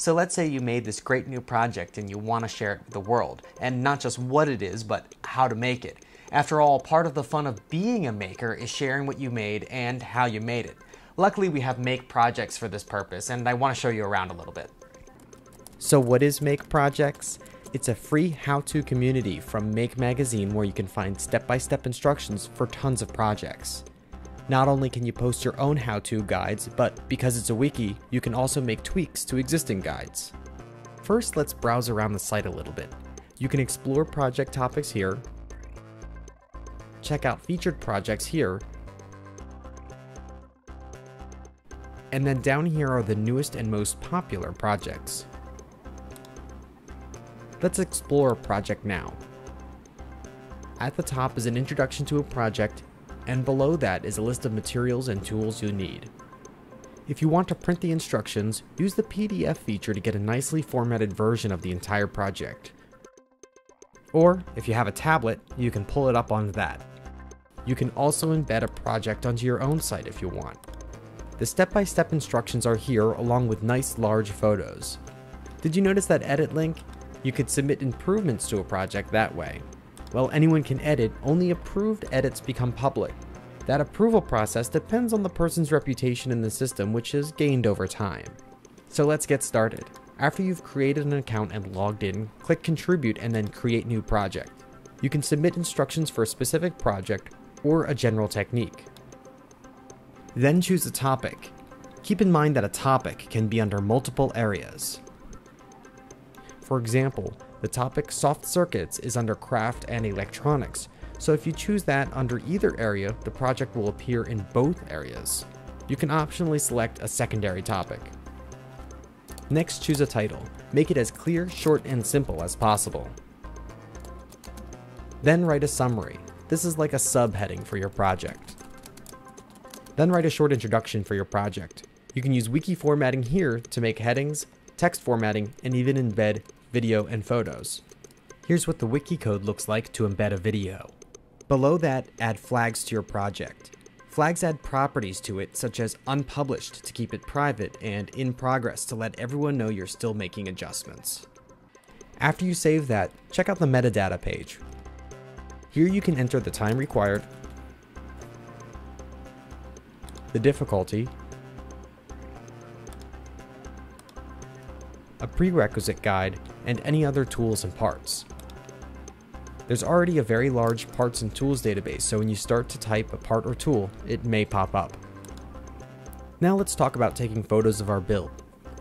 So let's say you made this great new project and you want to share it with the world, and not just what it is, but how to make it. After all, part of the fun of being a maker is sharing what you made and how you made it. Luckily, we have Make Projects for this purpose, and I want to show you around a little bit. So, what is Make Projects? It's a free how to community from Make Magazine where you can find step by step instructions for tons of projects. Not only can you post your own how to guides, but because it's a wiki, you can also make tweaks to existing guides. First, let's browse around the site a little bit. You can explore project topics here, check out featured projects here, and then down here are the newest and most popular projects. Let's explore a project now. At the top is an introduction to a project and below that is a list of materials and tools you'll need. If you want to print the instructions, use the PDF feature to get a nicely formatted version of the entire project. Or, if you have a tablet, you can pull it up onto that. You can also embed a project onto your own site if you want. The step-by-step -step instructions are here along with nice large photos. Did you notice that edit link? You could submit improvements to a project that way. While anyone can edit, only approved edits become public. That approval process depends on the person's reputation in the system, which is gained over time. So let's get started. After you've created an account and logged in, click Contribute and then Create New Project. You can submit instructions for a specific project or a general technique. Then choose a topic. Keep in mind that a topic can be under multiple areas. For example, the topic soft circuits is under craft and electronics, so if you choose that under either area, the project will appear in both areas. You can optionally select a secondary topic. Next, choose a title. Make it as clear, short, and simple as possible. Then write a summary. This is like a subheading for your project. Then write a short introduction for your project. You can use wiki formatting here to make headings, text formatting, and even embed video, and photos. Here's what the wiki code looks like to embed a video. Below that, add flags to your project. Flags add properties to it, such as unpublished to keep it private and in progress to let everyone know you're still making adjustments. After you save that, check out the metadata page. Here you can enter the time required, the difficulty, a prerequisite guide, and any other tools and parts. There's already a very large parts and tools database, so when you start to type a part or tool, it may pop up. Now let's talk about taking photos of our build.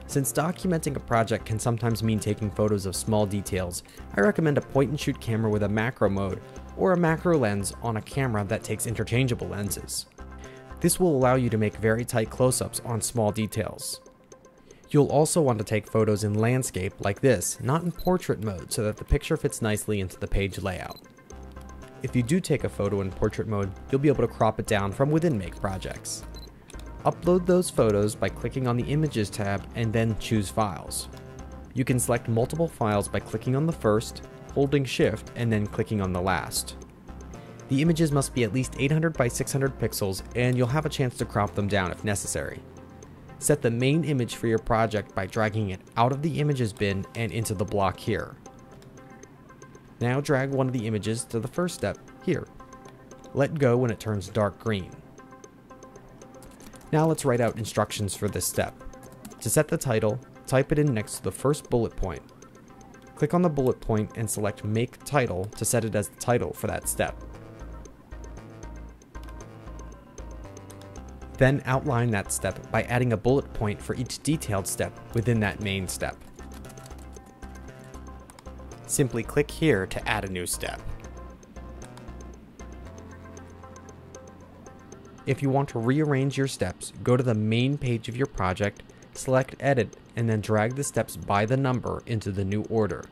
Since documenting a project can sometimes mean taking photos of small details, I recommend a point and shoot camera with a macro mode, or a macro lens on a camera that takes interchangeable lenses. This will allow you to make very tight close-ups on small details. You'll also want to take photos in landscape like this, not in portrait mode, so that the picture fits nicely into the page layout. If you do take a photo in portrait mode, you'll be able to crop it down from within Make Projects. Upload those photos by clicking on the Images tab and then choose Files. You can select multiple files by clicking on the first, holding Shift, and then clicking on the last. The images must be at least 800 by 600 pixels, and you'll have a chance to crop them down if necessary. Set the main image for your project by dragging it out of the images bin and into the block here. Now drag one of the images to the first step, here. Let go when it turns dark green. Now let's write out instructions for this step. To set the title, type it in next to the first bullet point. Click on the bullet point and select Make Title to set it as the title for that step. Then outline that step by adding a bullet point for each detailed step within that main step. Simply click here to add a new step. If you want to rearrange your steps, go to the main page of your project, select Edit, and then drag the steps by the number into the new order.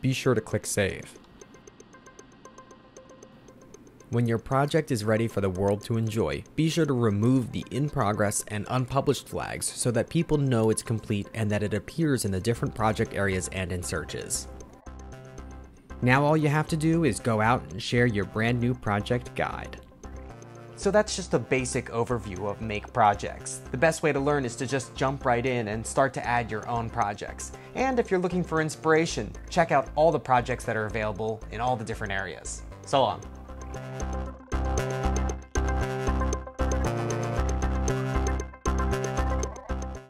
Be sure to click Save. When your project is ready for the world to enjoy, be sure to remove the in progress and unpublished flags so that people know it's complete and that it appears in the different project areas and in searches. Now all you have to do is go out and share your brand new project guide. So that's just a basic overview of Make projects. The best way to learn is to just jump right in and start to add your own projects. And if you're looking for inspiration, check out all the projects that are available in all the different areas. So long. Thank you.